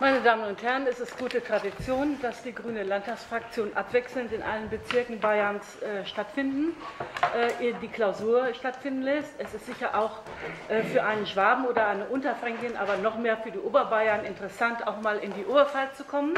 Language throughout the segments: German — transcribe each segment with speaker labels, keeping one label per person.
Speaker 1: Meine Damen und Herren, es ist gute Tradition, dass die Grüne Landtagsfraktion abwechselnd in allen Bezirken Bayerns äh, stattfinden, äh, die Klausur stattfinden lässt. Es ist sicher auch äh, für einen Schwaben oder eine Unterfränkin, aber noch mehr für die Oberbayern interessant, auch mal in die Oberpfalz zu kommen.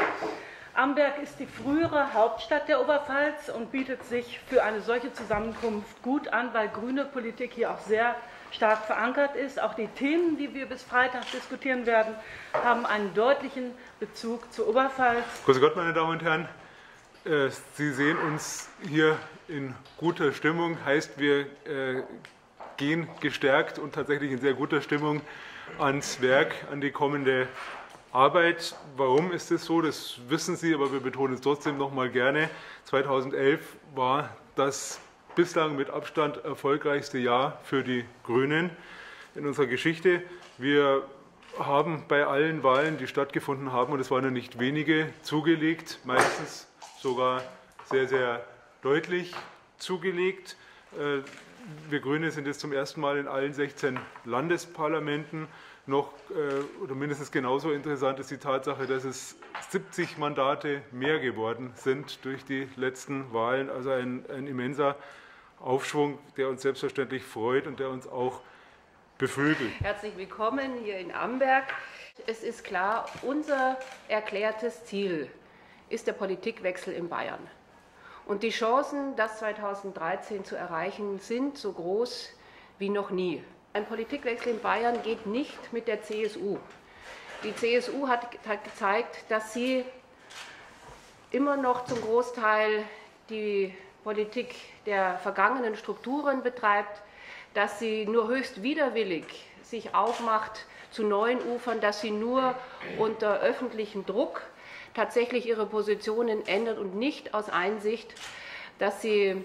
Speaker 1: Amberg ist die frühere Hauptstadt der Oberpfalz und bietet sich für eine solche Zusammenkunft gut an, weil grüne Politik hier auch sehr stark verankert ist. Auch die Themen, die wir bis Freitag diskutieren werden, haben einen deutlichen Bezug zur Oberpfalz.
Speaker 2: Grüße Gott, meine Damen und Herren. Äh, Sie sehen uns hier in guter Stimmung, heißt wir äh, gehen gestärkt und tatsächlich in sehr guter Stimmung ans Werk, an die kommende Arbeit. Warum ist es so? Das wissen Sie, aber wir betonen es trotzdem noch mal gerne. 2011 war das bislang mit Abstand erfolgreichste Jahr für die Grünen in unserer Geschichte. Wir haben bei allen Wahlen, die stattgefunden haben, und es waren ja nicht wenige, zugelegt, meistens sogar sehr, sehr deutlich zugelegt. Äh, wir Grüne sind jetzt zum ersten Mal in allen 16 Landesparlamenten noch äh, oder mindestens genauso interessant ist die Tatsache, dass es 70 Mandate mehr geworden sind durch die letzten Wahlen. Also ein, ein immenser Aufschwung, der uns selbstverständlich freut und der uns auch beflügelt.
Speaker 3: Herzlich willkommen hier in Amberg. Es ist klar, unser erklärtes Ziel ist der Politikwechsel in Bayern. Und die Chancen, das 2013 zu erreichen, sind so groß wie noch nie. Ein Politikwechsel in Bayern geht nicht mit der CSU. Die CSU hat, gezeigt, dass sie immer noch zum Großteil die Politik der vergangenen Strukturen betreibt, dass sie nur höchst widerwillig sich aufmacht zu neuen Ufern, dass sie nur unter öffentlichem Druck tatsächlich ihre Positionen ändert und nicht aus Einsicht, dass sie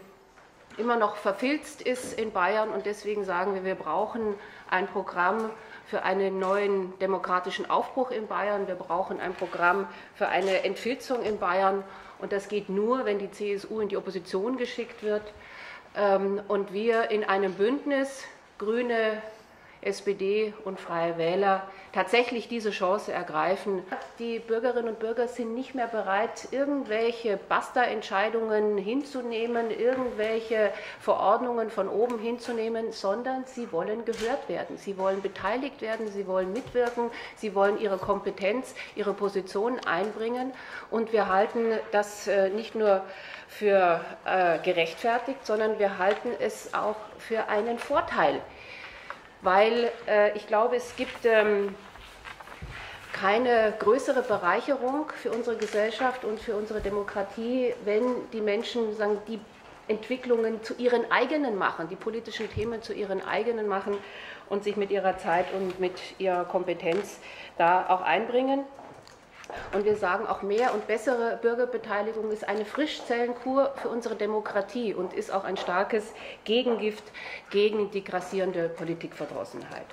Speaker 3: immer noch verfilzt ist in Bayern. Und deswegen sagen wir, wir brauchen ein Programm für einen neuen demokratischen Aufbruch in Bayern. Wir brauchen ein Programm für eine Entfilzung in Bayern. Und das geht nur, wenn die CSU in die Opposition geschickt wird ähm, und wir in einem Bündnis Grüne, SPD und Freie Wähler tatsächlich diese Chance ergreifen. Die Bürgerinnen und Bürger sind nicht mehr bereit, irgendwelche Basta-Entscheidungen hinzunehmen, irgendwelche Verordnungen von oben hinzunehmen, sondern sie wollen gehört werden. Sie wollen beteiligt werden, sie wollen mitwirken, sie wollen ihre Kompetenz, ihre Position einbringen. Und wir halten das äh, nicht nur für äh, gerechtfertigt, sondern wir halten es auch für einen Vorteil weil äh, ich glaube, es gibt ähm, keine größere Bereicherung für unsere Gesellschaft und für unsere Demokratie, wenn die Menschen sagen, die Entwicklungen zu ihren eigenen machen, die politischen Themen zu ihren eigenen machen und sich mit ihrer Zeit und mit ihrer Kompetenz da auch einbringen. Und wir sagen auch mehr und bessere Bürgerbeteiligung ist eine Frischzellenkur für unsere Demokratie und ist auch ein starkes Gegengift gegen die grassierende Politikverdrossenheit.